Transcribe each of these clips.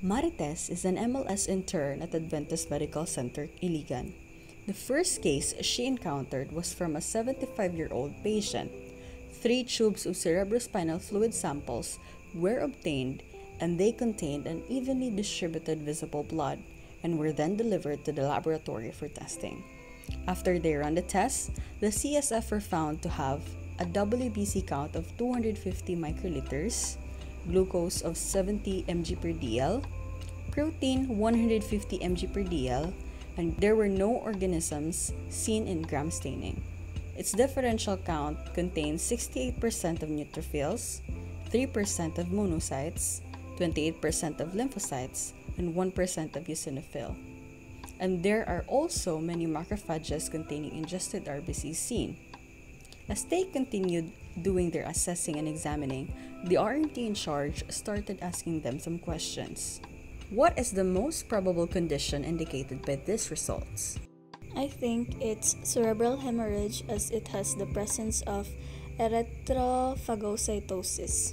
Marites is an MLS intern at Adventist Medical Center, Iligan. The first case she encountered was from a 75 year old patient. Three tubes of cerebrospinal fluid samples were obtained and they contained an evenly distributed visible blood and were then delivered to the laboratory for testing. After they ran the tests, the CSF were found to have a WBC count of 250 microliters, glucose of 70 mg per dl, protein 150 mg per dl, and there were no organisms seen in gram staining. Its differential count contains 68% of neutrophils, 3% of monocytes, 28% of lymphocytes, and 1% of eosinophil. And there are also many macrophages containing ingested RBCs seen. As they continued doing their assessing and examining, the RMT in charge started asking them some questions. What is the most probable condition indicated by these results? I think it's cerebral hemorrhage as it has the presence of erythrophagocytosis.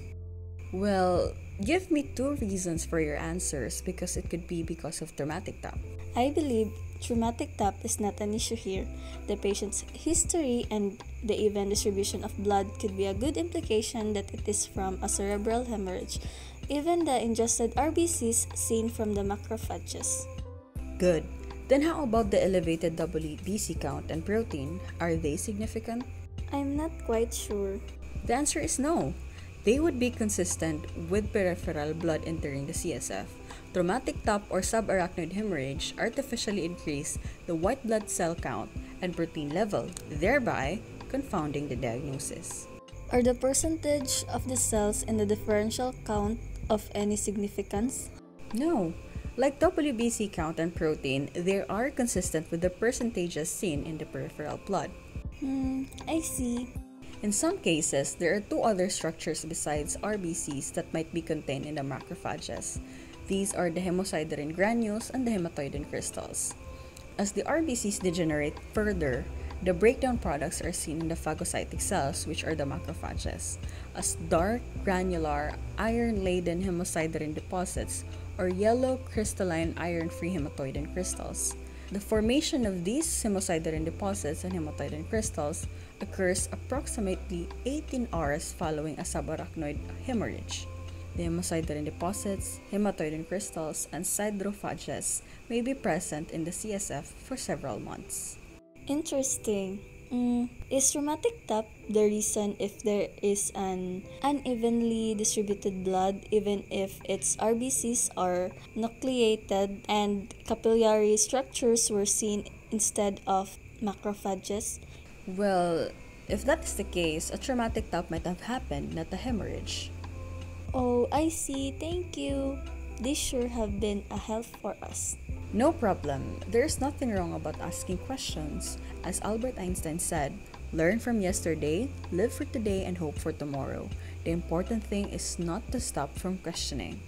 Well, give me two reasons for your answers because it could be because of traumatic tap. I believe traumatic tap is not an issue here. The patient's history and the even distribution of blood could be a good implication that it is from a cerebral hemorrhage, even the ingested RBCs seen from the macrophages. Good. Then how about the elevated WBC count and protein? Are they significant? I'm not quite sure. The answer is no. They would be consistent with peripheral blood entering the CSF. Traumatic tap or subarachnoid hemorrhage artificially increase the white blood cell count and protein level, thereby confounding the diagnosis. Are the percentage of the cells in the differential count of any significance? No. Like WBC count and protein, they are consistent with the percentages seen in the peripheral blood. Hmm, I see. In some cases, there are two other structures besides RBCs that might be contained in the macrophages. These are the hemosiderin granules and the hematoidin crystals. As the RBCs degenerate further, the breakdown products are seen in the phagocytic cells, which are the macrophages, as dark, granular, iron laden hemosiderin deposits or yellow crystalline iron free hematoidin crystals. The formation of these hemosiderin deposits and hematoidin crystals occurs approximately 18 hours following a subarachnoid hemorrhage. The hemosiderin deposits, hematoidin crystals, and siderophages may be present in the CSF for several months. Interesting. Mm, is traumatic tap the reason if there is an unevenly distributed blood, even if its RBCs are nucleated and capillary structures were seen instead of macrophages? Well, if that is the case, a traumatic tap might have happened, not a hemorrhage. Oh, I see. Thank you. This sure have been a help for us. No problem. There's nothing wrong about asking questions. As Albert Einstein said, learn from yesterday, live for today, and hope for tomorrow. The important thing is not to stop from questioning.